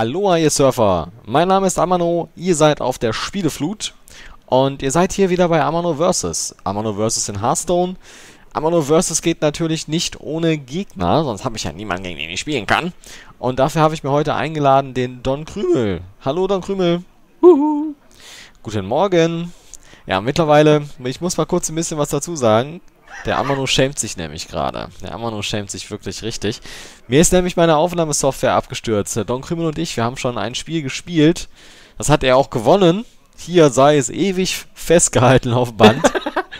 Aloha, ihr Surfer! Mein Name ist Amano, ihr seid auf der Spieleflut und ihr seid hier wieder bei Amano Versus. Amano Versus in Hearthstone. Amano Versus geht natürlich nicht ohne Gegner, sonst habe ich ja niemanden, gegen den ich spielen kann. Und dafür habe ich mir heute eingeladen den Don Krümel. Hallo Don Krümel. Huhu. Guten Morgen. Ja, mittlerweile, ich muss mal kurz ein bisschen was dazu sagen. Der Amano schämt sich nämlich gerade. Der Amano schämt sich wirklich richtig. Mir ist nämlich meine Aufnahmesoftware abgestürzt. Don Krümel und ich, wir haben schon ein Spiel gespielt. Das hat er auch gewonnen. Hier sei es ewig festgehalten auf Band.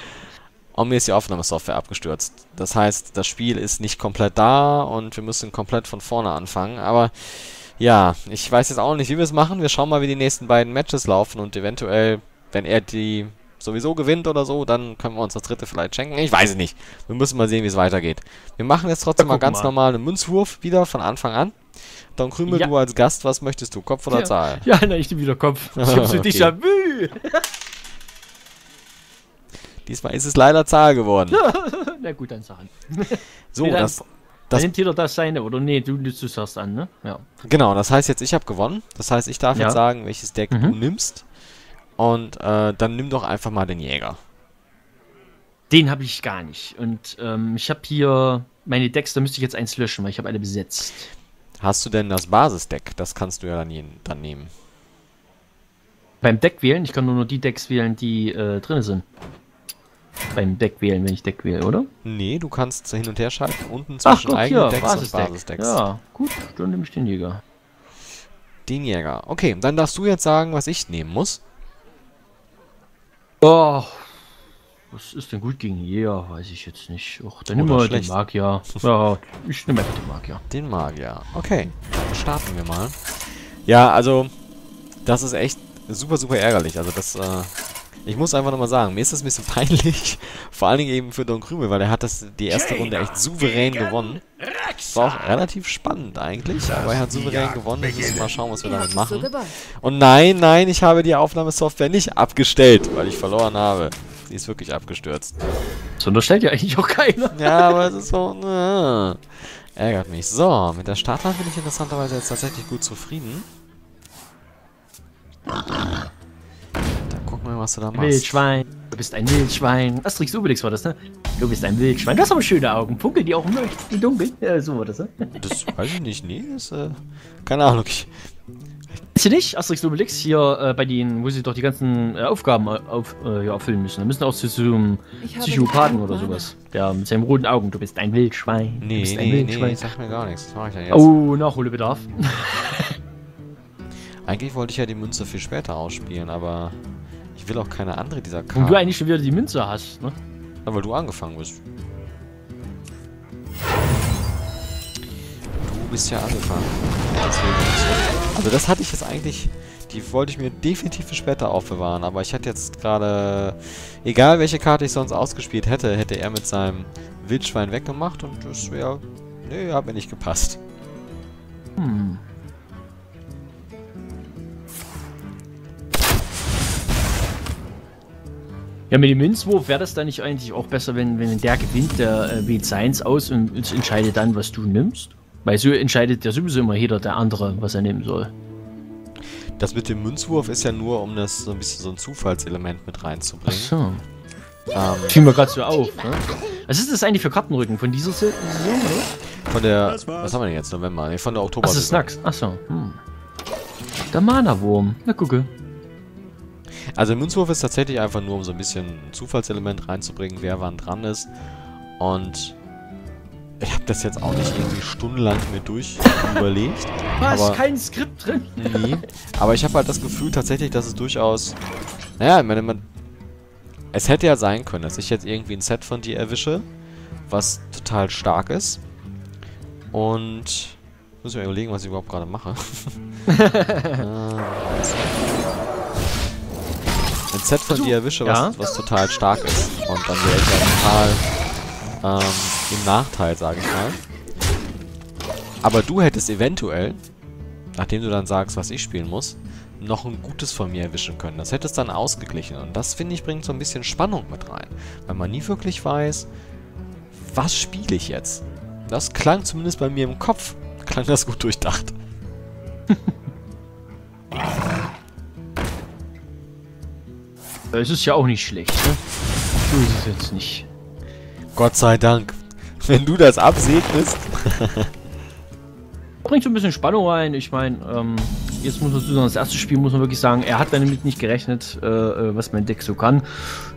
und mir ist die Aufnahmesoftware abgestürzt. Das heißt, das Spiel ist nicht komplett da und wir müssen komplett von vorne anfangen. Aber ja, ich weiß jetzt auch nicht, wie wir es machen. Wir schauen mal, wie die nächsten beiden Matches laufen und eventuell, wenn er die sowieso gewinnt oder so, dann können wir uns das dritte vielleicht schenken. Ich weiß es nicht. Wir müssen mal sehen, wie es weitergeht. Wir machen jetzt trotzdem mal ganz mal. normal einen Münzwurf wieder von Anfang an. Don Krümel, ja. du als Gast, was möchtest du? Kopf oder ja. Zahl? Ja, na, ich nehme wieder Kopf. Ich hab's für dich Déjà-vu. Diesmal ist es leider Zahl geworden. na gut, dann Sachen. So, nee, das... Das nimmt jeder das seine, oder? Nee, du, du sagst an, ne? Ja. Genau, das heißt jetzt, ich habe gewonnen. Das heißt, ich darf ja. jetzt sagen, welches Deck mhm. du nimmst. Und äh, dann nimm doch einfach mal den Jäger. Den habe ich gar nicht. Und ähm, ich habe hier meine Decks, da müsste ich jetzt eins löschen, weil ich habe alle besetzt. Hast du denn das Basisdeck? Das kannst du ja dann, dann nehmen. Beim Deck wählen? Ich kann nur, nur die Decks wählen, die äh, drin sind. Beim Deck wählen, wenn ich Deck wähle, oder? Nee, du kannst hin und her schalten, unten zwischen Ach, eigenen Decks Basisdeck. und Basisdecks. Ja, gut, dann nehme ich den Jäger. Den Jäger. Okay, dann darfst du jetzt sagen, was ich nehmen muss. Oh, was ist denn gut gegen Jäger? Weiß ich jetzt nicht. Och, dann nehmen wir den Magier. Ja, ich nehme den Magier. Den Magier. Okay, dann starten wir mal. Ja, also, das ist echt super, super ärgerlich. Also das, äh, ich muss einfach nochmal sagen, mir ist das ein bisschen peinlich. Vor allen Dingen eben für Don Krümel, weil er hat das die erste Runde echt souverän gewonnen. War auch relativ spannend eigentlich, aber er hat souverän gewonnen. Wir müssen mal schauen, was wir damit machen. Und nein, nein, ich habe die Aufnahmesoftware nicht abgestellt, weil ich verloren habe. Sie ist wirklich abgestürzt. So unterstellt ja eigentlich auch keiner. Ja, aber es ist so, ne, ärgert mich. So, mit der Startline bin ich interessanterweise jetzt tatsächlich gut zufrieden. Mal, was du da machst. Wildschwein. Du bist ein Wildschwein. Asterix Obelix war das, ne? Du bist ein Wildschwein. Du hast aber schöne Augen. Funkeln die auch im Dunkeln? Ja, so war das, ne? Das weiß ich nicht. Nee, das, äh, keine Ahnung. Ich, Weißt du nicht, Asterix Obelix hier äh, bei denen, wo sie doch die ganzen äh, Aufgaben äh, auf, äh, ja, erfüllen müssen. Da müssen auch zu so einem Psychopathen oder sowas. Der mit seinen roten Augen. Du bist ein Wildschwein. Nee, du nee, Wildschwein. nee, sag mir gar nichts. Das mache ich ja jetzt. Oh, Nachholbedarf. Eigentlich wollte ich ja die Münze viel später ausspielen, aber ich will auch keine andere dieser Karten. Und du eigentlich schon wieder die Münze hast, ne? Ja, weil du angefangen bist. Du bist ja angefangen. Also das hatte ich jetzt eigentlich... Die wollte ich mir definitiv für später aufbewahren, aber ich hätte jetzt gerade... Egal welche Karte ich sonst ausgespielt hätte, hätte er mit seinem Wildschwein weggemacht und das wäre... Nee, hat mir nicht gepasst. Hm. Ja, mit dem Münzwurf wäre das dann nicht eigentlich auch besser, wenn, wenn der gewinnt, der äh, wählt seins aus und, entscheidet dann, was du nimmst? Weil so entscheidet ja sowieso immer jeder der andere, was er nehmen soll. Das mit dem Münzwurf ist ja nur, um das so ein bisschen so ein Zufallselement mit reinzubringen. Ach so. Ähm, Fiel mir gerade so auf, ne? Was ist das eigentlich für Kartenrücken? Von dieser Saison, oder? Von der, was haben wir denn jetzt? November? Ne, von der Oktober. Das ist Snacks. Achso. Hm. Der Mana-Wurm. Na, gucke. Also Münzwurf ist tatsächlich einfach nur, um so ein bisschen ein Zufallselement reinzubringen, wer wann dran ist. Und ich habe das jetzt auch nicht irgendwie stundenlang mir durch überlegt. Was? Aber, kein Skript drin? Nee. Aber ich habe halt das Gefühl tatsächlich, dass es durchaus... Naja, ich meine, man... Es hätte ja sein können, dass ich jetzt irgendwie ein Set von dir erwische, was total stark ist. Und... Ich muss mir überlegen, was ich überhaupt gerade mache. äh, ein Set von dir erwische, was, ja? was total stark ist. Und dann wäre ich ja total ähm, im Nachteil, sage ich mal. Aber du hättest eventuell, nachdem du dann sagst, was ich spielen muss, noch ein gutes von mir erwischen können. Das hätte es dann ausgeglichen. Und das, finde ich, bringt so ein bisschen Spannung mit rein. Weil man nie wirklich weiß, was spiele ich jetzt. Das klang zumindest bei mir im Kopf, klang das gut durchdacht. Es ist ja auch nicht schlecht, ne? So ist es jetzt nicht. Gott sei Dank. Wenn du das absegnest. Bringt so ein bisschen Spannung rein. Ich meine, ähm, jetzt muss man sagen, das erste Spiel muss man wirklich sagen, er hat damit nicht gerechnet, äh, äh, was mein Deck so kann.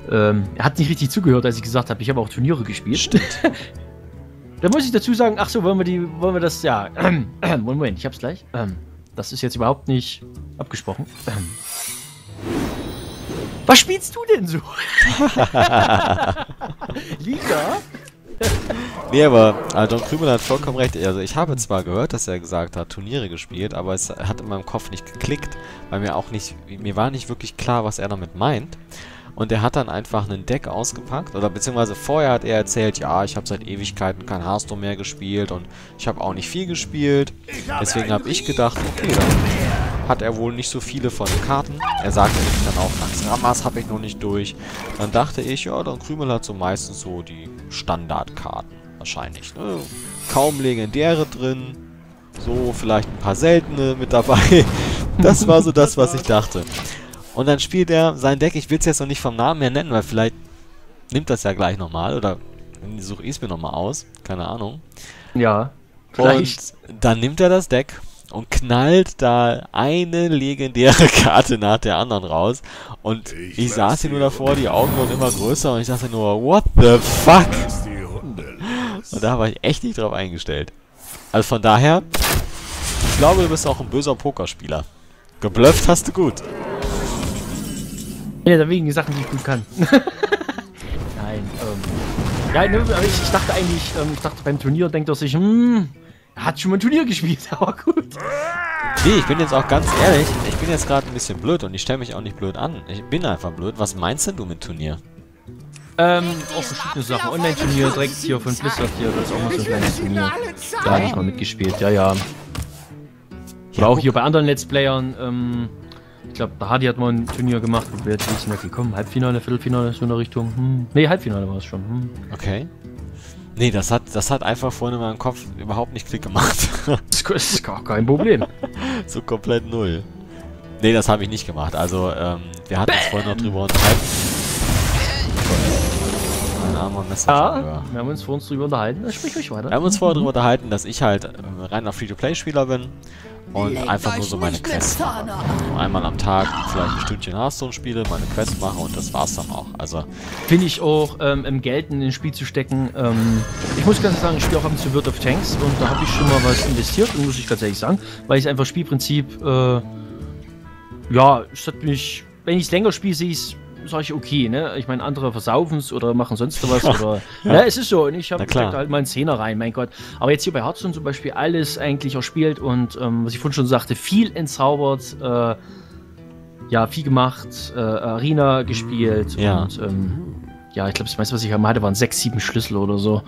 Ähm, er hat nicht richtig zugehört, als ich gesagt habe, ich habe auch Turniere gespielt. Stimmt. da muss ich dazu sagen, ach so, wollen wir die, wollen wir das, ja, ähm, äh, Moment, ich hab's gleich. Ähm, das ist jetzt überhaupt nicht abgesprochen. Ähm. Was spielst du denn so? Liga? nee, aber äh, Don Krümel hat vollkommen recht. Also ich habe zwar gehört, dass er gesagt hat, Turniere gespielt, aber es hat in meinem Kopf nicht geklickt, weil mir auch nicht, mir war nicht wirklich klar, was er damit meint. Und er hat dann einfach ein Deck ausgepackt, oder beziehungsweise vorher hat er erzählt, ja, ich habe seit Ewigkeiten kein Hearthstone mehr gespielt und ich habe auch nicht viel gespielt. Deswegen habe ich gedacht, okay, dann hat er wohl nicht so viele von den Karten. Er sagte nämlich dann auch, Max Ramas habe ich noch nicht durch. Dann dachte ich, ja, dann Krümel hat so meistens so die Standardkarten wahrscheinlich. Ne? Kaum legendäre drin, so vielleicht ein paar seltene mit dabei. Das war so das, was ich dachte. Und dann spielt er sein Deck, ich will es jetzt noch nicht vom Namen her nennen, weil vielleicht nimmt das ja gleich nochmal oder suche ich es mir nochmal aus, keine Ahnung. Ja, vielleicht. Und dann nimmt er das Deck und knallt da eine legendäre Karte nach der anderen raus. Und ich, ich saß hier nur davor, die Augen wurden immer größer und ich dachte nur, what the fuck? Und da war ich echt nicht drauf eingestellt. Also von daher, ich glaube, du bist auch ein böser Pokerspieler. Geblufft hast du gut. Ja, da wenigen Sachen, die ich gut kann. Nein, ähm. Ja, ne, ich, ich, dachte eigentlich, ähm, ich dachte beim Turnier denkt er sich, hm, er hat schon mal ein Turnier gespielt, aber gut. Nee, ich bin jetzt auch ganz ehrlich, ich bin jetzt gerade ein bisschen blöd und ich stelle mich auch nicht blöd an. Ich bin einfach blöd. Was meinst denn du mit Turnier? Ähm, auch verschiedene Sachen. Online-Turnier, direkt hier von Blizzard hier, das ist auch mal so ein kleines Turnier. Da habe ich mal mitgespielt, ja, ja. Oder auch hier bei anderen Let's Playern, ähm, ich glaube, der Hardy hat mal ein Turnier gemacht, wo wir jetzt nicht mehr gekommen. Halbfinale, Viertelfinale, so in der Richtung. Hm. Ne, Halbfinale war es schon. Hm. Okay. Nee, das hat, das hat einfach vorhin in meinem Kopf überhaupt nicht Klick gemacht. das ist gar kein Problem. so komplett null. Nee, das habe ich nicht gemacht. Also, ähm, wir hatten uns vorhin noch drüber unterhalten. Mein armer Messenger. Ja, wir haben uns vor uns drüber unterhalten. Sprich ruhig weiter. Wir haben uns vorher drüber unterhalten, dass ich halt äh, reiner Free-to-Play-Spieler bin und einfach nur so meine Quests mache. Einmal am Tag vielleicht ein Stündchen Hearthstone spiele, meine Quests mache und das war's dann auch. Also Finde ich auch ähm, im Geld in das Spiel zu stecken. Ähm, ich muss ganz sagen, ich spiele auch ab und zu World of Tanks und da habe ich schon mal was investiert, muss ich ganz ehrlich sagen, weil ich einfach Spielprinzip, äh, ja, es hat mich, wenn ich es länger spiele, sehe ich es sage ich, okay, ne? Ich meine, andere versaufen es oder machen sonst was. oder, ja. ne, es ist so. Und ich habe halt mal einen Zehner rein, mein Gott. Aber jetzt hier bei Hearthstone zum Beispiel alles eigentlich erspielt und ähm, was ich vorhin schon sagte, viel entzaubert, äh, ja, viel gemacht, äh, Arena gespielt ja. und ähm, ja, ich glaube, das meiste, was ich hatte, waren sechs, sieben Schlüssel oder so.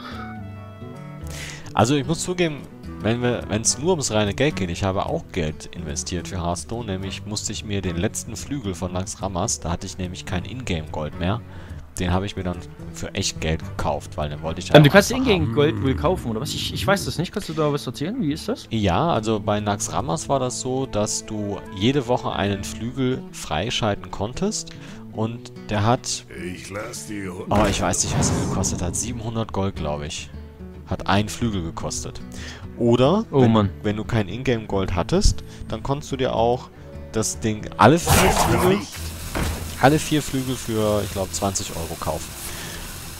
Also ich muss zugeben, wenn es nur ums reine Geld geht, ich habe auch Geld investiert für Hearthstone, nämlich musste ich mir den letzten Flügel von Lax Ramas, da hatte ich nämlich kein Ingame-Gold mehr, den habe ich mir dann für echt Geld gekauft, weil den wollte ich ähm, Du kannst Ingame-Gold wohl kaufen, oder was? Ich, ich weiß das nicht, kannst du da was erzählen? Wie ist das? Ja, also bei Nax Ramas war das so, dass du jede Woche einen Flügel freischalten konntest und der hat... Ich lass die oh, ich weiß nicht, was er gekostet hat. 700 Gold, glaube ich. Hat ein Flügel gekostet. Oder, oh, wenn, wenn, du kein Ingame Gold hattest, dann konntest du dir auch das Ding, alle vier Flügel, alle vier Flügel für, ich glaube, 20 Euro kaufen.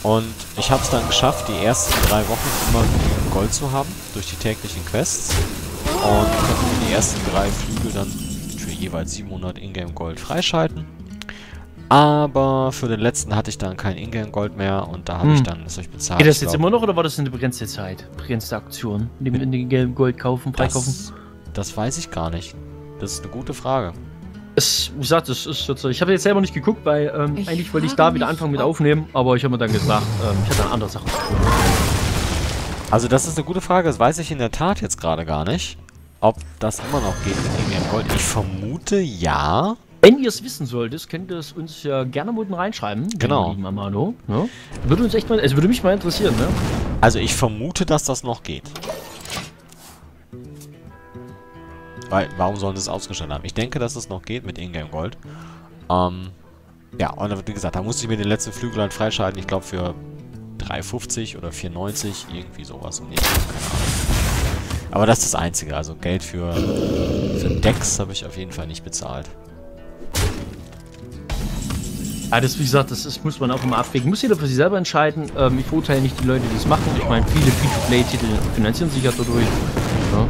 Und ich habe es dann geschafft, die ersten drei Wochen immer Gold zu haben, durch die täglichen Quests. Und konnte die ersten drei Flügel dann für jeweils 700 Ingame Gold freischalten. Aber für den letzten hatte ich dann kein Ingame-Gold mehr und da habe hm. ich dann das euch bezahlt. Geht das jetzt glaub, immer noch oder war das eine begrenzte Zeit? Begrenzte Aktion? In dem Ingame-Gold kaufen, freikaufen? Das, das weiß ich gar nicht. Das ist eine gute Frage. Es, wie gesagt, das ist jetzt, ich habe jetzt selber nicht geguckt, weil ähm, eigentlich wollte ich da wieder anfangen mit aufnehmen, aber ich habe mir dann gesagt, ähm, ich hatte eine andere Sache. Also das ist eine gute Frage, das weiß ich in der Tat jetzt gerade gar nicht, ob das immer noch geht mit Ingame Gold. Ich vermute ja, wenn ihr es wissen solltet, könnt ihr es uns ja gerne unten reinschreiben. Genau. Amano. Ne? Würde uns echt mal, es würde mich mal interessieren, ne? Also ich vermute, dass das noch geht. Weil, warum sollen sie es ausgestellt haben? Ich denke, dass es noch geht mit Ingame Gold. Ähm, Ja, und wie gesagt, da musste ich mir den letzten Flügel halt freischalten. Ich glaube für 3,50 oder 4,90, irgendwie sowas. Und nicht, keine Ahnung. Aber das ist das Einzige. Also Geld für, für Decks habe ich auf jeden Fall nicht bezahlt. Ja, das, wie gesagt, das ist, muss man auch immer abwägen. Muss jeder für sich selber entscheiden. Ähm, ich verurteile nicht die Leute, die das machen. Ich meine, viele Free-to-Play-Titel finanzieren sich ja dadurch. Ja.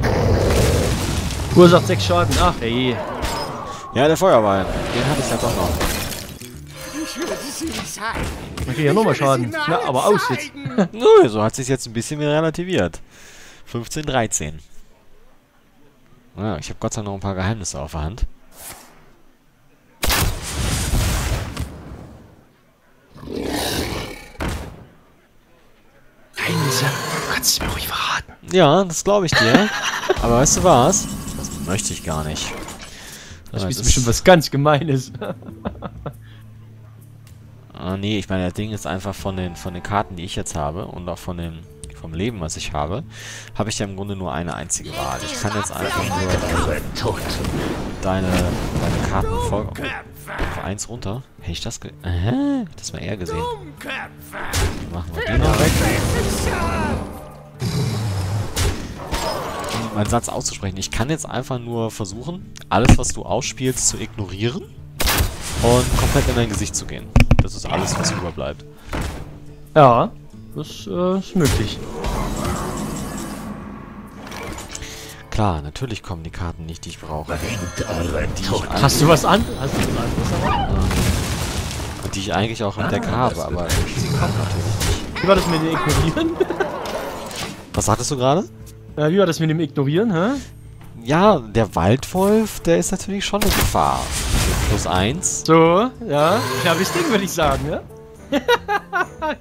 Ursacht 6 Schaden. Ach, ey. Ja, der Feuerball. Den hatte ich ja doch noch. Kriegt ja nochmal Schaden. Na, aber aus jetzt. Nö, so hat sich jetzt ein bisschen mehr relativiert. 15, 13. Ja, ich habe Gott sei Dank noch ein paar Geheimnisse auf der Hand. Geheimnisse. Kannst du mir ruhig verraten. Ja, das glaube ich dir. Aber weißt du was? Das möchte ich gar nicht. Das ist bestimmt was ganz Gemeines. Ah, nee, ich meine, das Ding ist einfach von den, von den Karten, die ich jetzt habe und auch von dem, vom Leben, was ich habe, habe ich ja im Grunde nur eine einzige Wahl. Ich kann jetzt einfach nur deine, deine Karten folgen. Auf eins runter. Hätte ich das ge... Hä? Das mal eher gesehen. Dann machen wir die noch weg. Um meinen Satz auszusprechen. Ich kann jetzt einfach nur versuchen, alles, was du ausspielst, zu ignorieren und komplett in dein Gesicht zu gehen. Das ist alles, was überbleibt. Ja, das äh, ist möglich. Klar, natürlich kommen die Karten nicht, die ich brauche. Hast du was an? Hast du was anderes? Und die ich eigentlich auch im Deck habe, aber sie kommen natürlich nicht. Wie war das mit dem Ignorieren? Was sagtest du gerade? Äh, wie war das mit dem Ignorieren, hä? Ja, der Waldwolf, der ist natürlich schon eine Gefahr. Plus eins. So, ja. Knappes Ding, würde ich sagen, ja?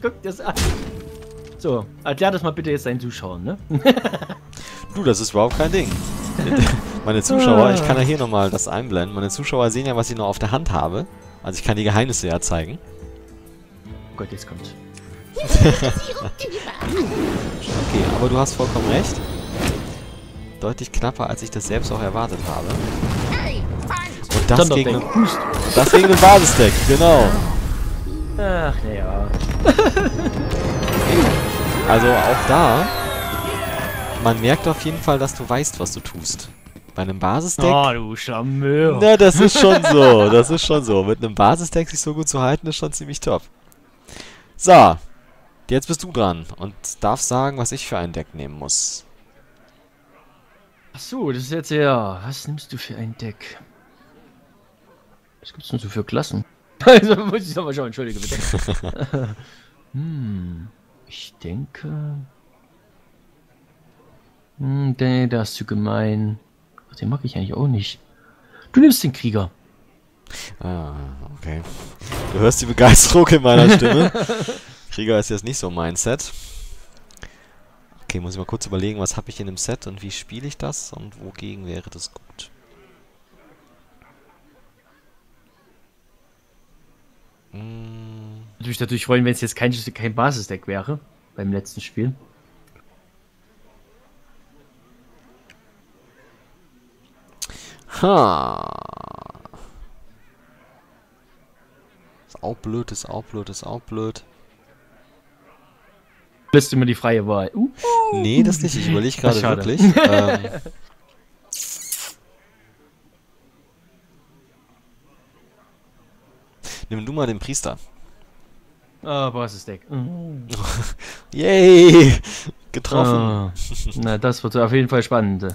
Guck dir das an. So, erklär das mal bitte jetzt deinen Zuschauern, ne? Du, das ist überhaupt kein Ding. Meine Zuschauer, ich kann ja hier nochmal das einblenden. Meine Zuschauer sehen ja, was ich noch auf der Hand habe. Also ich kann die Geheimnisse ja zeigen. Oh Gott, jetzt kommt's. Okay, aber du hast vollkommen recht. Deutlich knapper, als ich das selbst auch erwartet habe. Und das gegen. Boost. das gegen den Basisdeck, genau. Ach, naja. Also auch da, man merkt auf jeden Fall, dass du weißt, was du tust. Bei einem Basisdeck, Oh, du Schlammel. na, das ist schon so, das ist schon so. Mit einem Basisdeck sich so gut zu halten, ist schon ziemlich top. So, jetzt bist du dran und darfst sagen, was ich für ein Deck nehmen muss. Ach so, das ist jetzt ja. Was nimmst du für ein Deck? Was gibt's denn so für Klassen? Also muss ich nochmal schauen, entschuldige bitte. hm, ich denke. Hm, nee, da ist zu gemein. Ach, den mag ich eigentlich auch nicht. Du nimmst den Krieger. Ah, okay. Du hörst die Begeisterung in meiner Stimme. Krieger ist jetzt nicht so mein Set. Okay, muss ich mal kurz überlegen, was habe ich in dem Set und wie spiele ich das und wogegen wäre das gut. Mm, Würde mich natürlich freuen, wenn es jetzt kein, kein Basisdeck wäre. Beim letzten Spiel. Ha. Ist auch blöd, ist auch blöd, ist auch blöd. Lässt immer die freie Wahl. Uh, Nee, das nicht. Ich überlege gerade wirklich. ähm, Nimm du mal den Priester. ah, Basisdeck. Mm. Yay! Getroffen. Ah, na, das wird auf jeden Fall spannend.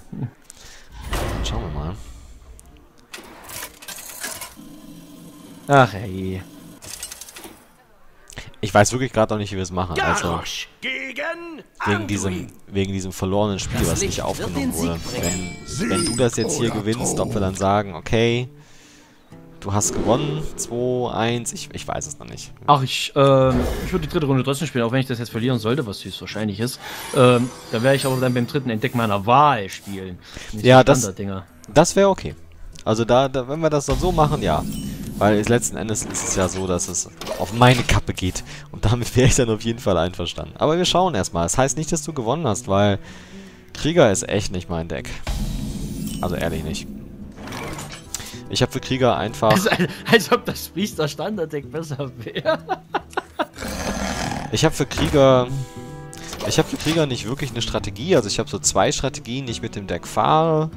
Schauen wir mal. Ach ey. Ich weiß wirklich gerade noch nicht, wie wir es machen. Also, gegen wegen diesem, wegen diesem verlorenen Spiel, was nicht aufgenommen wurde. Wenn, wenn du das jetzt hier gewinnst, ob wir dann sagen, okay, du hast gewonnen, 2-1, ich, ich weiß es noch nicht. Ach, ich, ähm, ich würde die dritte Runde trotzdem spielen, auch wenn ich das jetzt verlieren sollte, was höchstwahrscheinlich ist. Ähm, da werde ich aber dann beim dritten Entdeck meiner Wahl spielen. Nicht Ja, das- Standarddinger. Das wäre okay. Also da, da, wenn wir das dann so machen, ja. Weil letzten Endes ist es ja so, dass es auf meine Kappe geht. Und damit wäre ich dann auf jeden Fall einverstanden. Aber wir schauen erstmal. Das heißt nicht, dass du gewonnen hast, weil Krieger ist echt nicht mein Deck. Also ehrlich nicht. Ich habe für Krieger einfach... Als, als ob das Priester Standarddeck besser wäre. ich habe für Krieger... Ich habe für Krieger nicht wirklich eine Strategie. Also ich habe so zwei Strategien, die ich mit dem Deck fahre.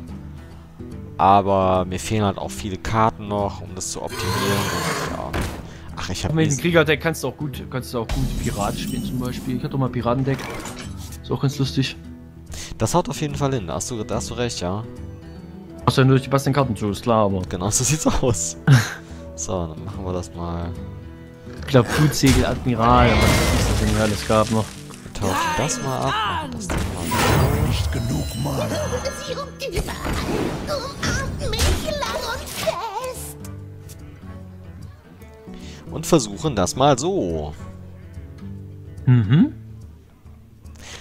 Aber mir fehlen halt auch viele Karten noch, um das zu optimieren. Und, ja. Ach, ich habe... Mit dem Krieger-Deck kannst du auch gut, kannst du auch gut Pirat spielen zum Beispiel. Ich hatte doch mal Piratendeck. Ist auch ganz lustig. Das haut auf jeden Fall hin, da hast du, da hast du recht, ja. Hast du ja nur die passenden Karten zu, ist klar, aber. Genau, so sieht's aus. so, dann machen wir das mal. Ich glaube, Blutsegel, Admiral, was ist das denn alles gab noch. Wir tauschen das mal ab, machen das dann mal. Nicht genug Mana. Und versuchen das mal so. Mhm.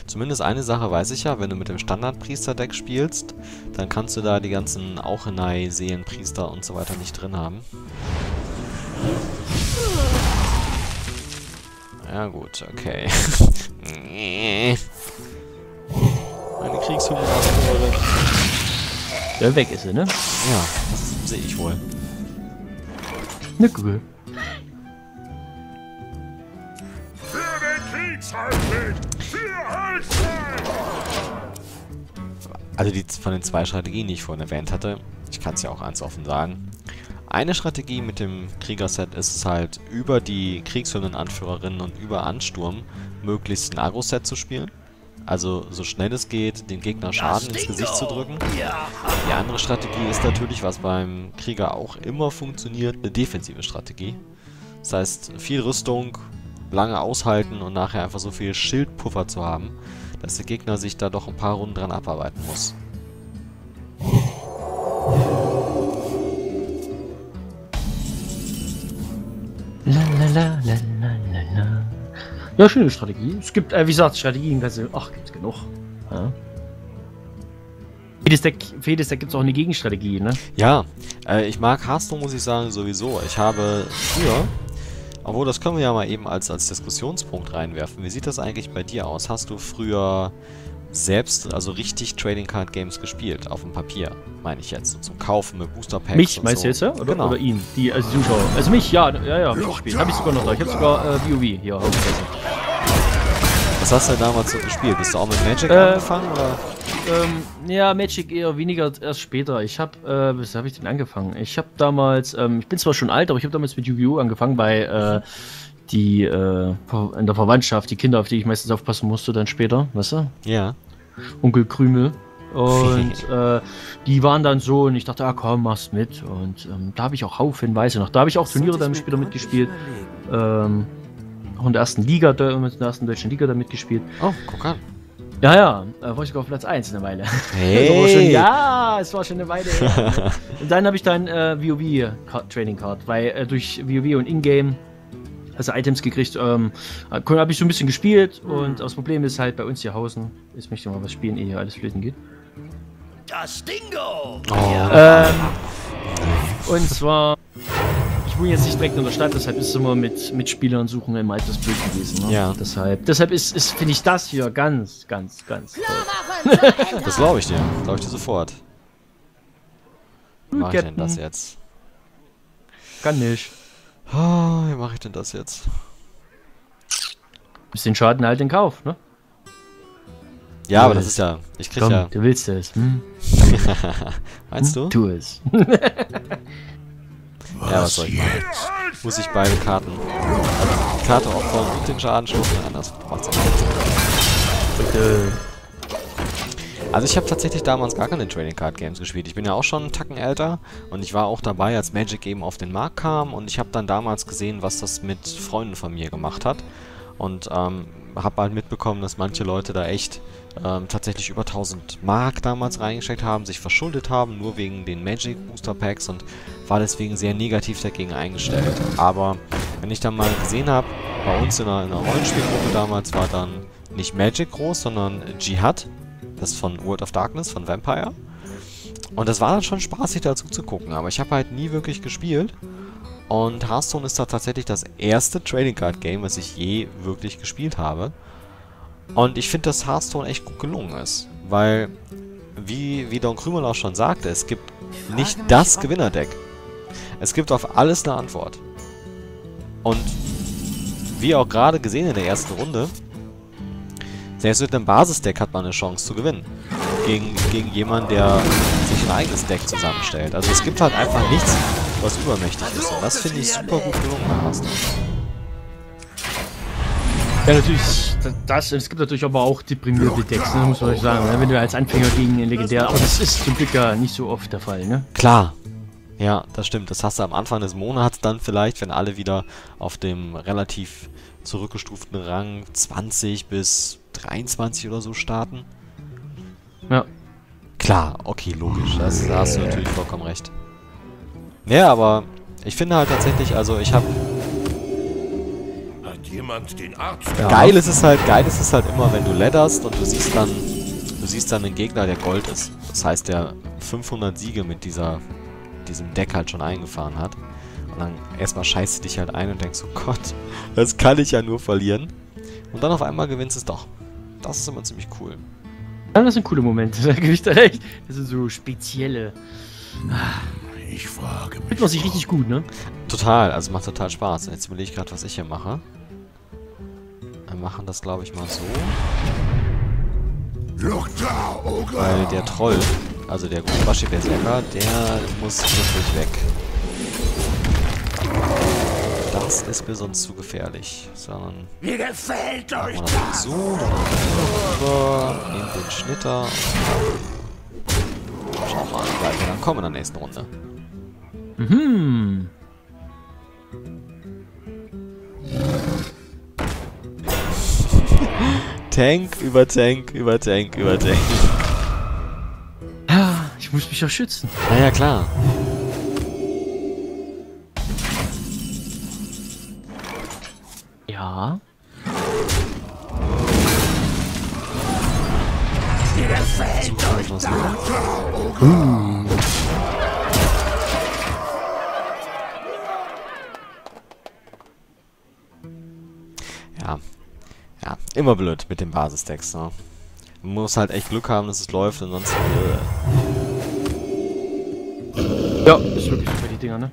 Zumindest eine Sache weiß ich ja, wenn du mit dem Standardpriester-Deck spielst, dann kannst du da die ganzen Auchenei, Seelenpriester und so weiter nicht drin haben. Ja gut, okay. Meine Kriegshymne Ja, weg ist sie, ne? Ja, das sehe ich wohl. Ne, Google. Also die von den zwei Strategien, die ich vorhin erwähnt hatte, ich kann es ja auch eins offen sagen. Eine Strategie mit dem Kriegerset ist es halt, über die Kriegshymnen-Anführerinnen und über Ansturm möglichst ein Agro-Set zu spielen. Also so schnell es geht, den Gegner Schaden ins Gesicht zu drücken. Die andere Strategie ist natürlich, was beim Krieger auch immer funktioniert, eine defensive Strategie. Das heißt, viel Rüstung, lange aushalten und nachher einfach so viel Schildpuffer zu haben, dass der Gegner sich da doch ein paar Runden dran abarbeiten muss. Ja, schöne Strategie. Es gibt, äh, wie gesagt, Strategien, ach, gibt's genug. Ja. Für jedes Deck, für jedes Deck gibt es auch eine Gegenstrategie, ne? Ja, äh, ich mag Hearthstone, muss ich sagen, sowieso. Ich habe früher obwohl, das können wir ja mal eben als, als Diskussionspunkt reinwerfen. Wie sieht das eigentlich bei dir aus? Hast du früher selbst, also richtig Trading Card Games gespielt, auf dem Papier, meine ich jetzt, zum Kaufen mit Booster Packs Mich, meinst so. du jetzt, ja? Oder, genau. oder ihn, die als Zuschauer? Also mich, ja, ja, ja. Habe ich sogar noch da. Ich habe sogar äh, WoW hier Was hast du denn damals so gespielt? Bist du auch mit Magic äh, angefangen, oder? Ähm, ja, Magic eher weniger erst später. Ich habe, äh, was habe ich denn angefangen? Ich habe damals, ähm, ich bin zwar schon alt, aber ich habe damals mit Yu-Gi-Oh! angefangen, weil äh, die äh, in der Verwandtschaft, die Kinder, auf die ich meistens aufpassen musste, dann später, weißt du? Ja. Onkel Krümel. Und äh, die waren dann so und ich dachte, ah komm, machst mit. Und ähm, da habe ich auch haufenweise noch. Da habe ich auch Turniere dann später mitgespielt. Ähm, auch in der ersten Liga, in der ersten deutschen Liga da mitgespielt. Oh, guck an. Ja, ja, da war ich sogar auf Platz 1 eine Weile. Hey. schon, ja, es war schon eine Weile. und dann habe ich dann äh, WoW Training Card, weil äh, durch WoW und Ingame also Items gekriegt, ähm, habe ich so ein bisschen gespielt und das Problem ist halt bei uns hier Hausen, jetzt möchte ich mal was spielen, ehe hier alles flöten geht. Das Dingo! Oh. Ähm, und zwar wohne jetzt nicht direkt in der Stadt, deshalb ist es immer mit Mitspielern suchen im altes Bild gewesen. Ne? Ja. Deshalb, deshalb ist, ist finde ich das hier ganz, ganz, ganz toll. das glaube ich dir. Glaube ich dir sofort. Wie mache ich denn das jetzt? Kann nicht. Oh, wie mache ich denn das jetzt? Bisschen Schaden halt in Kauf, ne? Ja, du aber das ist ja. Ich krieg Komm, ja. Du willst es. Hm? Meinst du? Tu es. Ja, was soll ich machen? Muss ich beide Karten. Also die Karte opfern und den Schaden schlucken, anders macht's auch nicht. Bitte. Also ich habe tatsächlich damals gar keine Trading Card Games gespielt. Ich bin ja auch schon einen Tacken älter und ich war auch dabei, als Magic eben auf den Markt kam und ich habe dann damals gesehen, was das mit Freunden von mir gemacht hat. Und ähm, habe halt mitbekommen, dass manche Leute da echt ähm, tatsächlich über 1000 Mark damals reingesteckt haben, sich verschuldet haben, nur wegen den Magic Booster Packs und war deswegen sehr negativ dagegen eingestellt. Aber wenn ich dann mal gesehen habe, bei uns in einer, in einer Rollenspielgruppe damals war dann nicht Magic groß, sondern Jihad, das von World of Darkness, von Vampire. Und das war dann schon spaßig dazu zu gucken, aber ich habe halt nie wirklich gespielt. Und Hearthstone ist da tatsächlich das erste Trading Card Game, was ich je wirklich gespielt habe. Und ich finde, dass Hearthstone echt gut gelungen ist. Weil, wie, wie Don Krümel auch schon sagte, es gibt nicht das Gewinnerdeck. Es gibt auf alles eine Antwort. Und wie auch gerade gesehen in der ersten Runde, selbst mit einem Basisdeck hat man eine Chance zu gewinnen. Gegen, gegen jemanden, der sich ein eigenes Deck zusammenstellt. Also es gibt halt einfach nichts, was übermächtig ist. Und das finde ich super gut gelungen bei Hearthstone. Ja, natürlich, das, es gibt natürlich aber auch deprimierte ne, muss man euch sagen. Ne? Wenn du als Anfänger gegen einen Legendär, aber das ist zum Glück ja nicht so oft der Fall, ne? Klar. Ja, das stimmt. Das hast du am Anfang des Monats dann vielleicht, wenn alle wieder auf dem relativ zurückgestuften Rang 20 bis 23 oder so starten. Ja. Klar, okay, logisch. Das, da hast du natürlich vollkommen recht. Ja, aber ich finde halt tatsächlich, also ich habe jemand den Arzt? Ja. Geil ist es halt, geil ist es halt immer, wenn du ladderst und du siehst dann, du siehst dann einen Gegner, der Gold ist. Das heißt, der 500 Siege mit dieser, diesem Deck halt schon eingefahren hat. Und dann erstmal scheißt du dich halt ein und denkst, oh Gott, das kann ich ja nur verlieren. Und dann auf einmal gewinnst du es doch. Das ist immer ziemlich cool. Ja, das sind coole Momente, da gebe ich dir recht. Das sind so spezielle. Ich frage mich. Fühlt man sich richtig gut, ne? Total, also macht total Spaß. Jetzt überlege ich gerade, was ich hier mache. Wir machen das, glaube ich, mal so. Weil der Troll, also der Großbaschi Berserker, der muss wirklich weg. Das ist mir sonst zu gefährlich. Sondern Mir gefällt euch das so, dann rüber, nehmen den Schnitter. Schauen wir mal, wie weit wir dann kommen in der nächsten Runde. Mhm. Tank über Tank über Tank über Tank. Ja, ich muss mich ja schützen. Naja, klar. Ja. Suchen wir was los. Immer blöd mit dem Basistext, ne? Man muss halt echt Glück haben, dass es läuft, ansonsten. Äh, Ja, ist wirklich super, die Dinger, ne?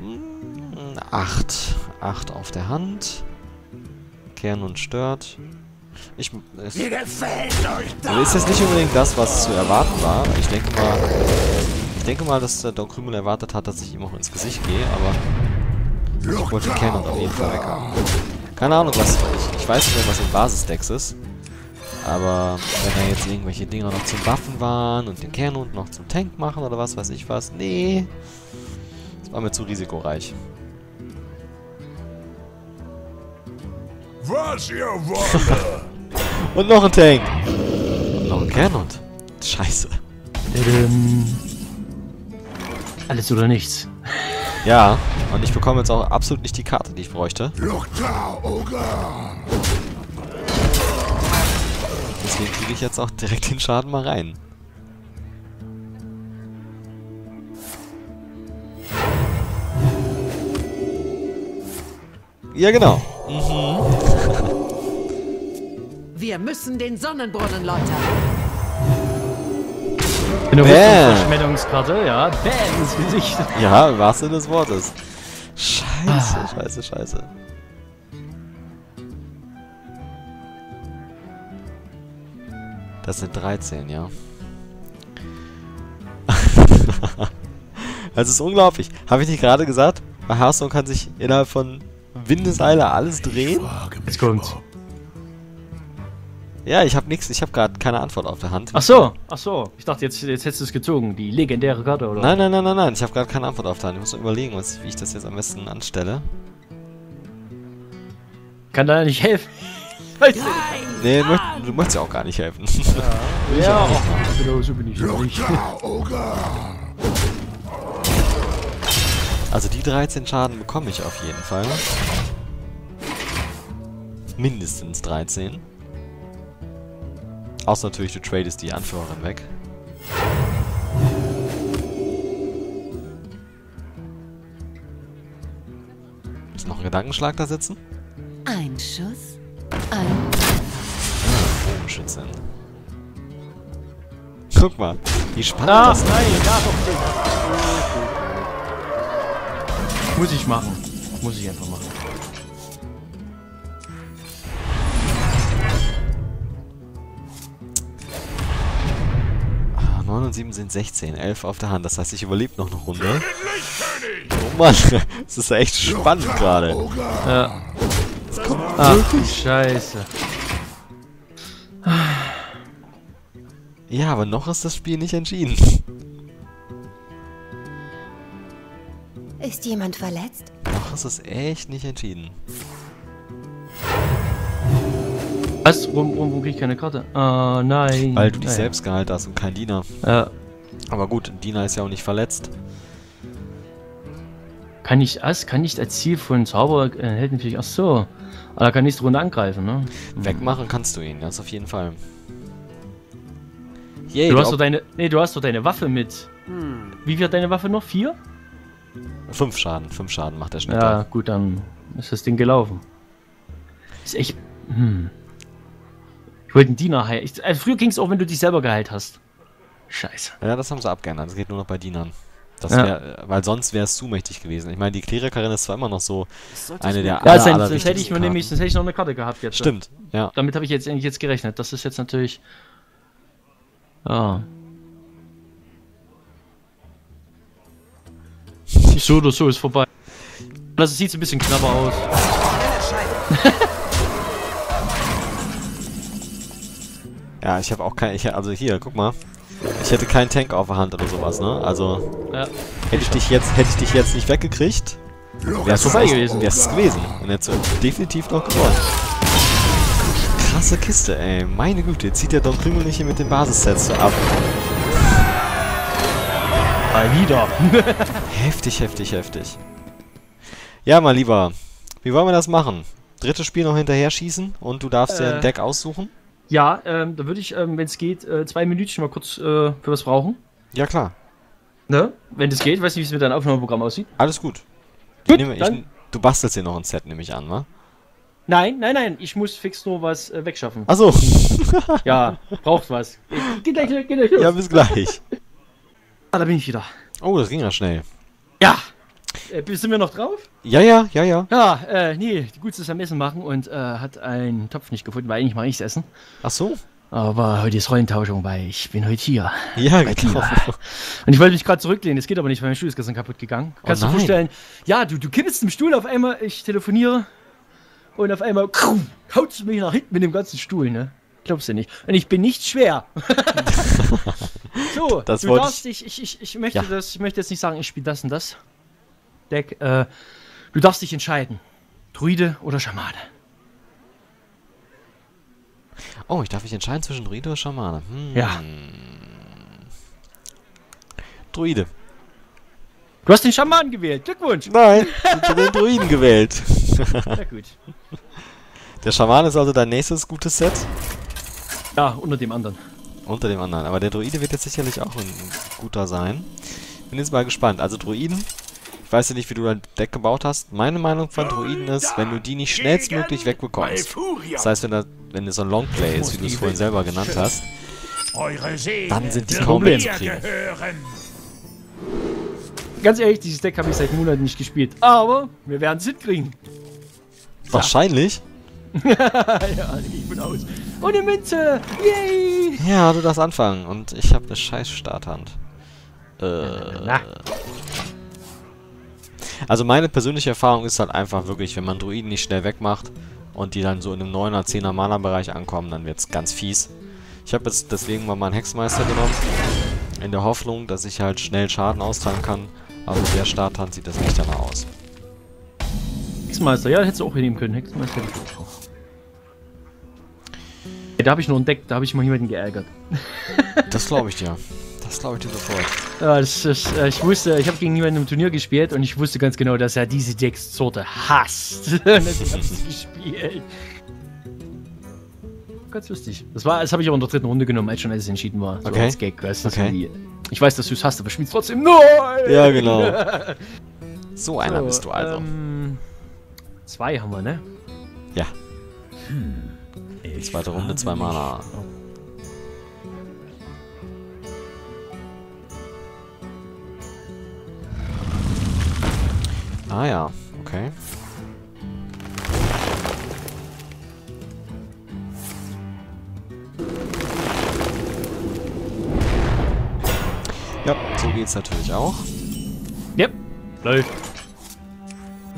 mh, acht. Acht auf der Hand. Kehren und stört. Ich. Es, Mir gefällt euch da! Also ist jetzt nicht unbedingt das, was zu erwarten war. Ich denke mal, denke mal, dass der Don Krümel erwartet hat, dass ich ihm auch ins Gesicht gehe, aber ich wollte Cannon auf jeden Fall weghaben. Keine Ahnung, was ich, ich weiß nicht mehr, was in Basisdecks ist. Aber wenn da jetzt irgendwelche Dinger noch zum Waffen waren und den Kernhund noch zum Tank machen oder was weiß ich was, nee. Das war mir zu risikoreich. Was ihr wollt! Und noch ein Tank. Und noch ein Kernhund. Scheiße. Alles oder nichts. Ja, und ich bekomme jetzt auch absolut nicht die Karte, die ich bräuchte. Deswegen kriege ich jetzt auch direkt den Schaden mal rein. Ja, genau. Wir müssen den Sonnenbrunnen läutern. Eine Bam. Rüstungsverschmelzungskarte, ja. Bam ins Gesicht. Ja, im wahrsten Sinne des Wortes. Scheiße, scheiße, scheiße. Das sind 13, ja. das ist unglaublich. Habe ich nicht gerade gesagt? Bei Hearthstone kann sich innerhalb von Windeseile alles drehen? Jetzt kommt's. Ja, ich habe nichts, ich habe gerade keine Antwort auf der Hand. Ach so, ach so. Ich dachte, jetzt, jetzt hättest du es gezogen. Die legendäre Karte, oder? Nein, nein, nein, nein, nein, ich habe gerade keine Antwort auf der Hand. Ich muss noch überlegen, was, wie ich das jetzt am besten anstelle. Kann da nicht helfen. Weiß nicht. Nee, möcht, du möchtest ja auch gar nicht helfen. Ja, genau, so bin ich. So bin ich. da, Ogre! Also die 13 Schaden bekomme ich auf jeden Fall. Mindestens 13. Außer natürlich, du tradest die Anführerin weg. Ist noch ein Gedankenschlag da sitzen? Ein Schuss, ein Oh, Bogenschützin. Guck mal, wie spannend Ah, das ist. nein, ja, doch. Muss ich machen. Muss ich einfach machen. Und 7 sind 16, 11 auf der Hand. Das heißt, ich überlebe noch eine Runde. Oh Mann, es ist echt spannend gerade. Ja. Ach, du Scheiße. Ja, aber noch ist das Spiel nicht entschieden. Ist jemand verletzt? Noch ist es echt nicht entschieden. Was? Warum, warum, warum krieg ich keine Karte? Ah, nein. Weil du dich Naja. selbst geheilt hast und kein Diener. Ja. Aber gut, Diener ist ja auch nicht verletzt. Kann ich das? Kann nicht als Ziel von Zauber äh, Heldenfähig. Ach so. Aber da kann nächste Runde angreifen, ne? Wegmachen kannst du ihn, das auf jeden Fall. Yay, Du hast doch deine. Nee, du hast doch deine Waffe mit. Wie viel hat deine Waffe noch? Vier? fünf Schaden, fünf Schaden macht der Schnitt. Ja, gut, dann ist das Ding gelaufen. Ist echt. Hm. Ich wollte einen Diener heilen. Ich, also früher ging es auch, wenn du dich selber geheilt hast. Scheiße. Ja, das haben sie abgeändert. Das geht nur noch bei Dienern. Das Ja. wär, weil sonst wäre es zu mächtig gewesen. Ich meine, die Klerikerin ist zwar immer noch so eine der Ja, aller, sonst, aller sonst hätte ich mir nämlich, Karten. sonst hätte ich noch eine Karte gehabt jetzt. Stimmt, ja. Damit habe ich jetzt eigentlich jetzt gerechnet. Das ist jetzt natürlich. Ja. So oder so ist vorbei. Also sieht ein bisschen knapper aus. Ja, ich habe auch kein. Ich, also hier, guck mal. Ich hätte keinen Tank auf der Hand oder sowas, ne? Also Ja. hätte ich dich jetzt, hätte ich dich jetzt nicht weggekriegt, wär's vorbei gewesen. Wär's es gewesen. Und jetzt definitiv noch gewonnen. Krasse Kiste, ey. Meine Güte, jetzt zieht der Don Krümel nicht hier mit den Basissets ab. Mal wieder. Heftig, heftig, heftig. Ja, mein Lieber. Wie wollen wir das machen? Drittes Spiel noch hinterher schießen und du darfst dir Äh. ein Deck aussuchen? Ja, ähm, da würde ich, ähm, wenn es geht, äh, zwei Minütchen mal kurz äh, für was brauchen. Ja, klar. Ne? Wenn das geht, weiß nicht, wie es mit deinem Aufnahmeprogramm aussieht. Alles gut. Ich Gut, nehme, ich, dann- du bastelst dir noch ein Set, nehme ich an, wa? Nein, nein, nein, ich muss fix nur was äh, wegschaffen. Achso. Ja, braucht was. Geht gleich, geht gleich los. ja, bis gleich. Ah, da bin ich wieder. Oh, das ging ja schnell. Ja. Äh, sind wir noch drauf? Ja, ja, ja, ja. Ja, äh, nee, die Gutes am Essen machen und äh, hat einen Topf nicht gefunden, weil eigentlich mache ich Essen. Ach so? Aber heute ist Rollentauschung, weil ich bin heute hier. Ja, genau. Und ich wollte mich gerade zurücklehnen, das geht aber nicht, weil mein Stuhl ist gestern kaputt gegangen. Kannst du dir vorstellen, ja, du, du kippst im Stuhl, auf einmal, ich telefoniere und auf einmal haut mich nach hinten mit dem ganzen Stuhl, ne? Glaubst du nicht. Und ich bin nicht schwer. so, Das du darfst dich, ich, ich, ich möchte Ja. das, ich möchte jetzt nicht sagen, ich spiele das und das. Deck, äh, du darfst dich entscheiden. Druide oder Schamane. Oh, ich darf mich entscheiden zwischen Druide oder Schamane. Hm. Ja. Druide. Du hast den Schamanen gewählt. Glückwunsch. Nein, ich habe den Druiden gewählt. Na gut. Der Schamane ist also dein nächstes gutes Set. Ja, unter dem anderen. Unter dem anderen. Aber der Druide wird jetzt sicherlich auch ein guter sein. Bin jetzt mal gespannt. Also Druiden. Ich weiß ja nicht, wie du dein Deck gebaut hast. Meine Meinung von Druiden ist, wenn du die nicht schnellstmöglich wegbekommst. Das heißt, wenn, da, wenn es so ein Longplay ist, wie du es vorhin selber genannt hast, dann sind die kaum mir wegzukriegen. gehören. Ganz ehrlich, dieses Deck habe ich seit Monaten nicht gespielt. Aber wir werden es hinkriegen. Wahrscheinlich. ja, ich von aus. Und eine Münze! Yay! Ja, du darfst anfangen. Und ich habe eine scheiß Starthand. Äh, Na. Also meine persönliche Erfahrung ist halt einfach wirklich, wenn man Druiden nicht schnell wegmacht und die dann so in einem 9er, 10er Mana-Bereich ankommen, dann wird's ganz fies. Ich habe jetzt deswegen mal meinen Hexmeister genommen. In der Hoffnung, dass ich halt schnell Schaden austragen kann. Aber mit der Starthand sieht das nicht danach aus. Hexmeister, ja, hättest du auch hinnehmen können. Hexmeister Da habe ich nur ein Deck, da habe ich mal jemanden geärgert. Das glaube ich dir. Das glaube ich dir sofort. Ja, das ist, äh, ich wusste, ich habe gegen jemanden im Turnier gespielt und ich wusste ganz genau, dass er diese Decksorte hasst. und deswegen habe ich gespielt. Ganz lustig. Das war, das habe ich aber in der dritten Runde genommen, als schon alles entschieden war. So Okay. als Gag, weißt du, so Okay. Ich weiß, dass du es hast, aber spielst trotzdem. Nein! Ja, genau. So einer bist du also. Ähm, zwei haben wir, ne? Ja. Zweite Runde, zwei Mana. Oh Ah ja, okay. Ja, so geht's natürlich auch. Yep, läuft.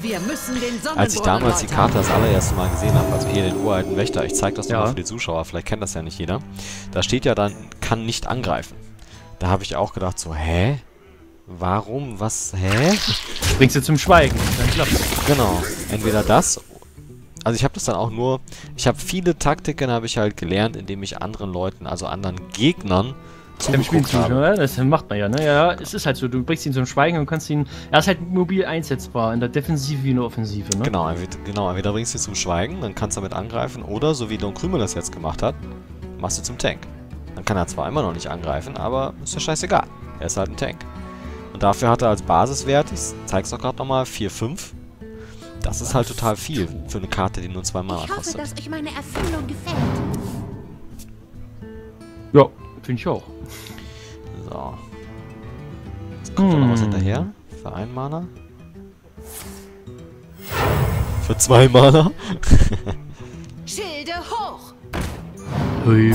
Wir müssen den Sonnenbrunnen Als ich damals die. Karte das allererste Mal gesehen habe, also hier den uralten Wächter, ich zeige das Ja. nochmal für die Zuschauer, vielleicht kennt das ja nicht jeder. Da steht ja dann, kann nicht angreifen. Da habe ich auch gedacht so, hä? Warum? Was? Hä? Bringst du zum Schweigen, dann klappt's. Genau. Entweder das. Also ich habe das dann auch nur. Ich habe viele Taktiken habe ich halt gelernt, indem ich anderen Leuten, also anderen Gegnern Beim Spielen zuschauen, ja, das macht man ja, ne? Ja, es ist halt so, du bringst ihn zum Schweigen und kannst ihn. Er ist halt mobil einsetzbar, in der Defensive wie in der Offensive, ne? Genau, entweder, genau, entweder bringst du ihn zum Schweigen, dann kannst du damit angreifen, oder so wie Don Krümel das jetzt gemacht hat, machst du zum Tank. Dann kann er zwar immer noch nicht angreifen, aber ist ja scheißegal. Er ist halt ein Tank. Und dafür hat er als Basiswert, ich zeig's doch gerade nochmal, 4, 5. Das ist halt total viel für eine Karte, die nur zwei Mana Ich hoffe, kostet. dass euch meine Erfindung gefällt. Ja, finde ich auch. So. Jetzt kommt da noch was Hm. hinterher. Für ein Mana. Für zwei Mana. Schilde hoch! Hui.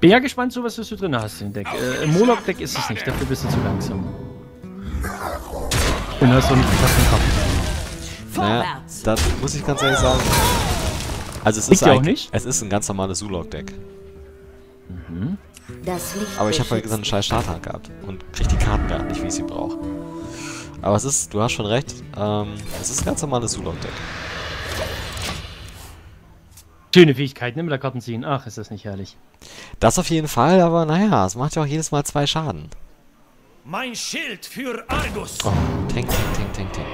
Bin ja gespannt, so was du drin hast im Deck. Äh, Im Monarch-Deck ist es nicht, dafür bist du zu langsam. Und hast auch nicht die passenden Karten. Naja, Vorwärts! da muss ich ganz ehrlich sagen. Also es ist ja auch nicht. Es ist ein ganz normales Zulog-Deck. Das Licht Aber ich habe halt beschützt einen scheiß Starthand gehabt. Und krieg die Karten gar nicht, wie ich sie brauche. Aber es ist, du hast schon recht, ähm, es ist ein ganz normales Zulog-Deck. Schöne Fähigkeit, ne? Mit der Karten ziehen. Ach, ist das nicht herrlich. Das auf jeden Fall, aber naja, es macht ja auch jedes Mal zwei Schaden. Mein Schild für Argus. Oh, tank, tank, tank, tank, tank.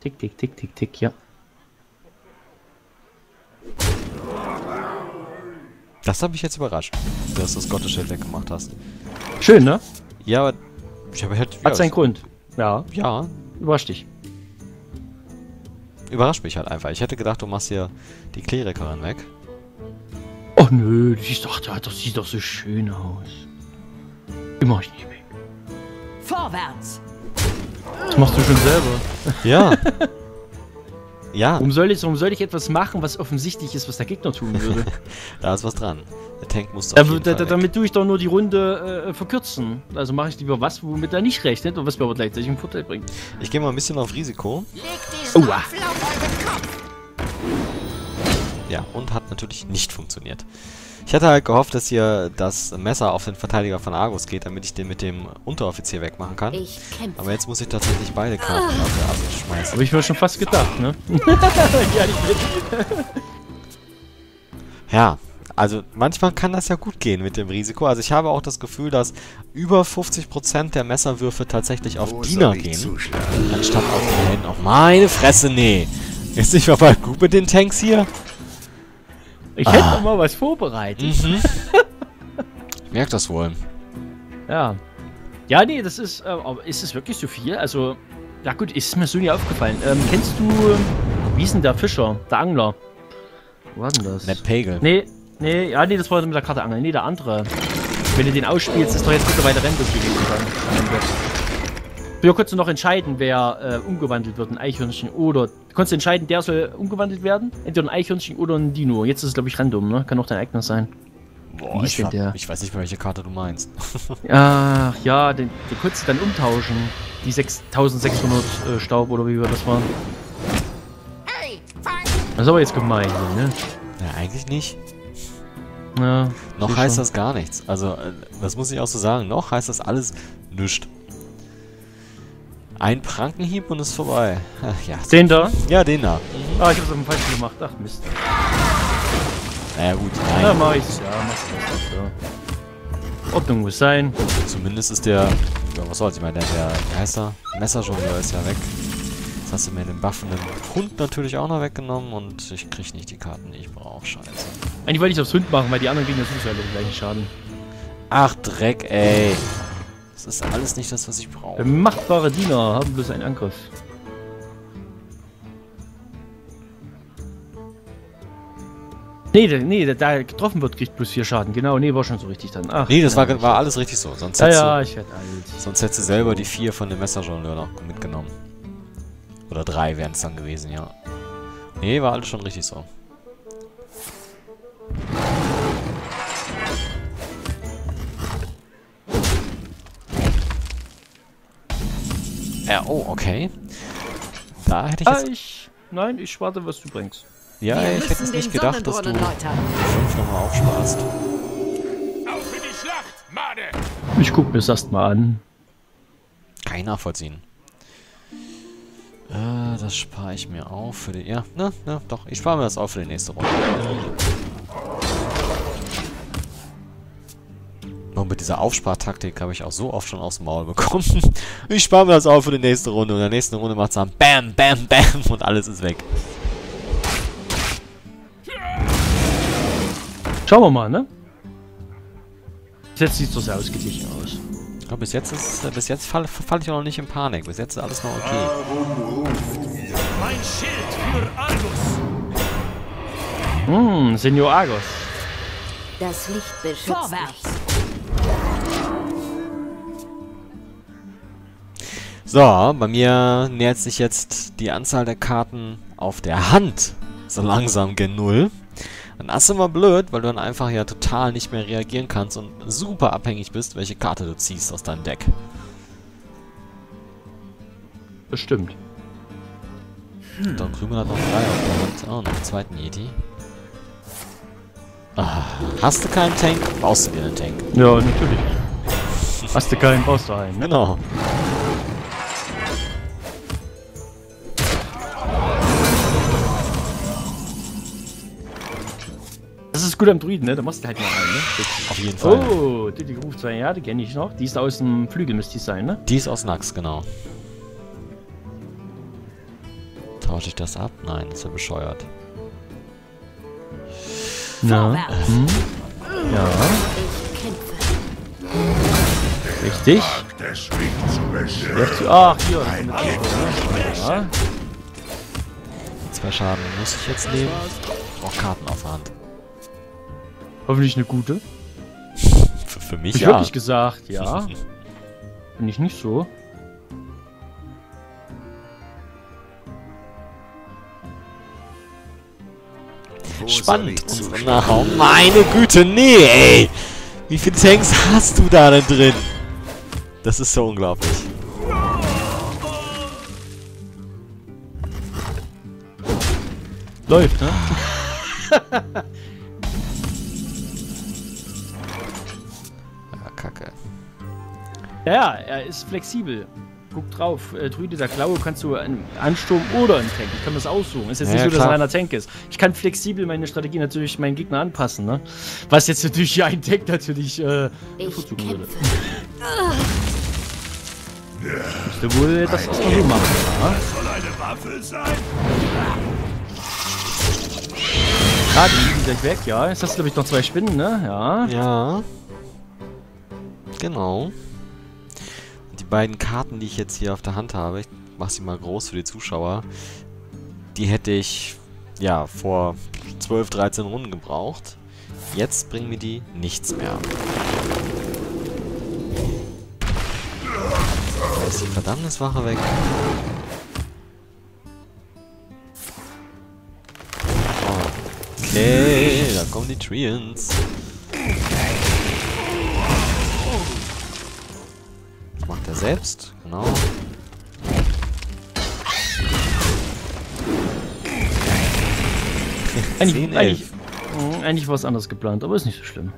Tick, tick, tick, tick, tick, ja. Das hat mich jetzt überrascht, dass du das Gotteschild weggemacht hast. Schön, ne? Ja, aber ich habe halt. Hat ja, seinen Grund. Ja, Ja, überrascht dich. Überrascht mich halt einfach. Ich hätte gedacht, du machst hier die Klerikerin weg. Oh nö, die ist doch, das sieht doch so schön aus. Die mach ich nicht weg. Vorwärts! Das machst du schon selber. Ja. ja, Warum soll, ich, warum soll ich etwas machen, was offensichtlich ist, was der Gegner tun würde? da ist was dran. Der Tank muss da, auf jeden da, Fall da, weg. damit tue ich doch nur die Runde äh, verkürzen. Also mache ich lieber was, womit er nicht rechnet und was mir aber gleichzeitig einen Vorteil bringt. Ich gehe mal ein bisschen auf Risiko. Kopf. Ja, und hat natürlich nicht funktioniert. Ich hatte halt gehofft, dass hier das Messer auf den Verteidiger von Argus geht, damit ich den mit dem Unteroffizier wegmachen kann. Aber jetzt muss ich tatsächlich beide Karten auf der Asse schmeißen. Habe ich mir schon fast gedacht, ne? Ja, also manchmal kann das ja gut gehen mit dem Risiko. Also ich habe auch das Gefühl, dass über 50% der Messerwürfe tatsächlich auf Diener gehen, anstatt auf die Helden. Oh, meine Fresse, nee. Ist nicht mal gut mit den Tanks hier? Ich hätte doch mal was vorbereitet. Mhm. ich merke das wohl. Ja. Ja, nee, das ist. Äh, aber ist es wirklich so viel? Also, ja gut, ist mir so nie aufgefallen. Ähm, kennst du. Wie ist denn der Fischer? Der Angler? Wo war denn das? Ned Pagel. Nee, nee, ja, nee, das war mit der Karte Angeln. Nee, der andere. Wenn du den ausspielst, ist doch jetzt mittlerweile Rembus gewesen dann. Konntest du noch entscheiden, wer äh, umgewandelt wird, ein Eichhörnchen oder. Du konntest entscheiden, der soll umgewandelt werden. Entweder ein Eichhörnchen oder ein Dino. Jetzt ist es, glaube ich, random, ne? Kann auch dein eigener sein. Boah, ich, der? ich weiß nicht mehr, welche Karte du meinst. Ach ja, den, den konntest du dann umtauschen. Die 6600 äh, Staub oder wie wir das waren. Das ist aber jetzt gemein, ne? ja, eigentlich nicht. Ja, Noch heißt schon. das gar nichts. Also, äh, das muss ich auch so sagen. Noch heißt das alles nichts. Ein Prankenhieb und ist vorbei. Ach, ja. Den da? ja, den da. Ah, ich hab's auf dem falschen gemacht. Ach Mist. Naja, gut. Ja, Nein. mach ich's. Ja, mach's so. Ordnung muss sein. Zumindest ist der. Ja, was soll's? Ich meine, der, der wie heißt er? Messerjongleur ist ja weg. Jetzt hast du mir den buffenden Hund natürlich auch noch weggenommen und ich krieg nicht die Karten, die ich brauche. Scheiße. Eigentlich wollte ich aufs Hund machen, weil die anderen Gegner sind alle den gleichen Schaden. Ach, Dreck, ey. Das ist alles nicht das, was ich brauche. Machtbare Diener haben bloß einen Angriff. Nee, der, nee, der, der getroffen wird, kriegt plus 4 Schaden. Genau, nee, war schon so richtig dann. Ach, Nee, das war, war alles richtig so. Sonst Ja, hättest, ja, du, ich werd alt. sonst hättest du selber die vier von dem Messerjongleur noch mitgenommen. Oder drei wären es dann gewesen, ja. Nee, war alles schon richtig so. Ja, oh, okay. Da hätte ich Ah, jetzt... ich. Nein, ich warte, was du bringst. Ja, Wir ich hätte es nicht gedacht, dass du läutern. fünf nochmal aufsparst. Auf für die Schlacht, Made! Ich guck mir's erstmal an. Kann ich nachvollziehen. Äh, das spare ich mir auf für die... Ja, ne, ne, doch. Ich spare mir das auf für die nächste Runde. Und mit dieser Aufspartaktik habe ich auch so oft schon aus dem Maul bekommen. Ich spare mir das auf für die nächste Runde. Und in der nächsten Runde macht es dann BAM, BAM, BAM und alles ist weg. Schauen wir mal, ne? Bis jetzt sieht so sehr ausgeglichen aus. Aber bis jetzt ist äh, bis jetzt falle fall ich noch nicht in Panik. Bis jetzt ist alles noch okay. Mein Schild für Argus! Hm, Senior Argos. Das Licht beschützt Vorwärts. So, bei mir nähert sich jetzt die Anzahl der Karten auf der Hand so langsam gen Null. Und das ist immer blöd, weil du dann einfach ja total nicht mehr reagieren kannst und super abhängig bist, welche Karte du ziehst aus deinem Deck. Bestimmt. Don Krümel hat noch drei auf der Hand. Oh, noch einen zweiten Yeti. Ah, hast du keinen Tank, baust du dir einen Tank. Ja, natürlich. Hast du keinen, baust du einen, ne? Genau. Das ist gut am Druiden, ne? Da machst du halt mal einen, ne? Auf jeden Fall. Oh, die, die ruft zwei, ja, die kenne ich noch. Die ist aus dem Flügel, müsste die sein, ne? Die ist aus Nax, genau. Tausche ich das ab? Nein, ist ja bescheuert. Ja. Vorwärts. Hm. Ja, richtig. Ach, hier. Ja. Zwei Schaden muss ich jetzt nehmen. Ich brauche Karten auf der Hand. Hoffentlich eine gute. Für, für mich ich ja. wirklich gesagt, ja. Bin ich nicht so. Spannend. Nachau. Meine Güte, nee, ey. Wie viele Tanks hast du da denn drin? Das ist so unglaublich. Läuft, ne? Ja, ja, er ist flexibel. Guck drauf, äh, Druide der Klaue kannst du einen Ansturm oder einen Tank. Ich kann das aussuchen. Ist jetzt Ja, nicht so, dass er einer Tank ist. Ich kann flexibel meine Strategie natürlich meinen Gegner anpassen, ne? Was jetzt natürlich hier ein Tank natürlich äh, Ich bevorzugen würde. kämpfe. Müsste wohl das erstmal so machen, ja? Soll eine Waffe sein? Ah, die liegen gleich weg, ja. Jetzt hast du, glaube ich, noch zwei Spinnen, ne? Ja. Ja. Genau. Beiden Karten, die ich jetzt hier auf der Hand habe, ich mache sie mal groß für die Zuschauer, die hätte ich ja vor 12, 13 Runden gebraucht. Jetzt bringen mir die nichts mehr. Da ist die Verdammniswache weg. Okay, da kommen die Treants. Selbst, genau. Eigentlich, 10, eigentlich, 11. mh, eigentlich war es anders geplant, aber ist nicht so schlimm.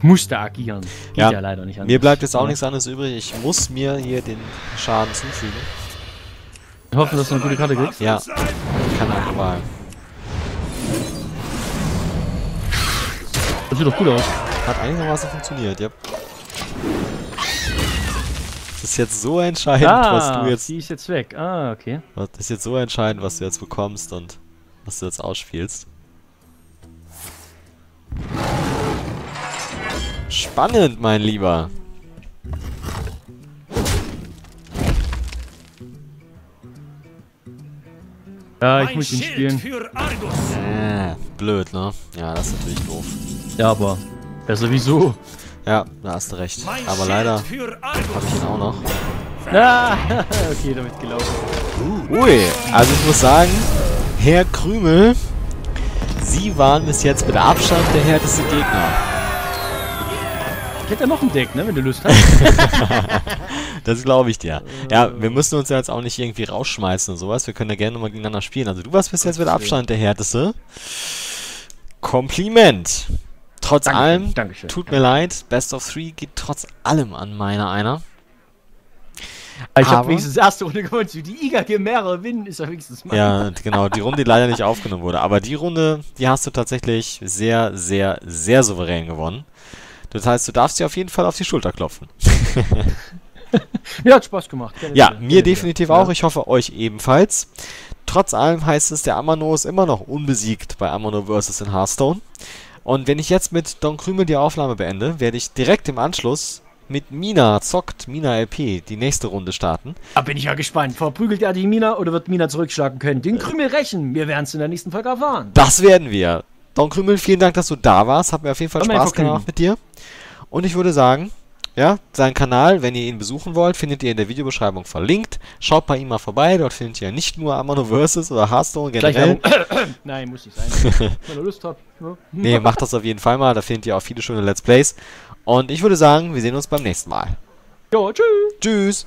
Musste agieren. Geht ja, Ja, leider nicht anders. Mir bleibt jetzt auch Ja. nichts anderes übrig. Ich muss mir hier den Schaden zufügen. Wir hoffen, dass du eine gute Karte kriegst. Ja, keine andere Wahl. Das sieht doch gut aus. Hat einigermaßen funktioniert, ja. Das ist jetzt so entscheidend, was Ah, du jetzt. die ist jetzt weg. Ah, okay. Das ist jetzt so entscheidend, was du jetzt bekommst und was du jetzt ausspielst. Spannend, mein Lieber. Ja, ich muss ihn spielen. Äh, blöd, ne? Ja, das ist natürlich doof. Ja, aber besser wieso? Ja, da hast du recht. Aber leider habe ich ihn auch noch. Ah, okay, damit gelaufen. Ui, also ich muss sagen, Herr Krümel, Sie waren bis jetzt mit Abstand der härteste Gegner. Ich hätte ja noch ein Deck, ne, wenn du Lust hast. Das glaube ich dir. Ja, wir müssen uns ja jetzt auch nicht irgendwie rausschmeißen und sowas. Wir können ja gerne nochmal gegeneinander spielen. Also du warst bis jetzt mit Abstand der härteste. Kompliment. Trotz Dankeschön, allem, Dankeschön. tut mir leid, Best of Three geht trotz allem an meiner einer. Ich habe wenigstens erste Runde gewonnen. Die Iga mehrere Winnen ist ja wenigstens mal. Ja, genau, die Runde, die leider nicht aufgenommen wurde. Aber die Runde, die hast du tatsächlich sehr, sehr, sehr souverän gewonnen. Das heißt, du darfst dir auf jeden Fall auf die Schulter klopfen. Mir hat Spaß gemacht. Gerne Ja, wieder, mir gerne definitiv wieder. auch. Ich hoffe, euch ebenfalls. Trotz allem heißt es, der Amano ist immer noch unbesiegt bei Amano vs. in Hearthstone. Und wenn ich jetzt mit Don Krümel die Aufnahme beende, werde ich direkt im Anschluss mit Mina zockt, Mina LP, die nächste Runde starten. Da bin ich ja gespannt. Verprügelt er die Mina oder wird Mina zurückschlagen können? Den Krümel rächen. Wir werden es in der nächsten Folge erfahren. Das werden wir. Don Krümel, vielen Dank, dass du da warst. Hat mir auf jeden Fall Spaß gemacht mit dir. Und ich würde sagen, ja, seinen Kanal, wenn ihr ihn besuchen wollt, findet ihr in der Videobeschreibung verlinkt. Schaut bei ihm mal vorbei. Dort findet ihr nicht nur Amano Vs. oder Hearthstone generell. Nein, muss nicht sein. Wenn ihr Lust habt. Ja. Nee, macht das auf jeden Fall mal. Da findet ihr auch viele schöne Let's Plays. Und ich würde sagen, wir sehen uns beim nächsten Mal. Jo, tschüss. Tschüss.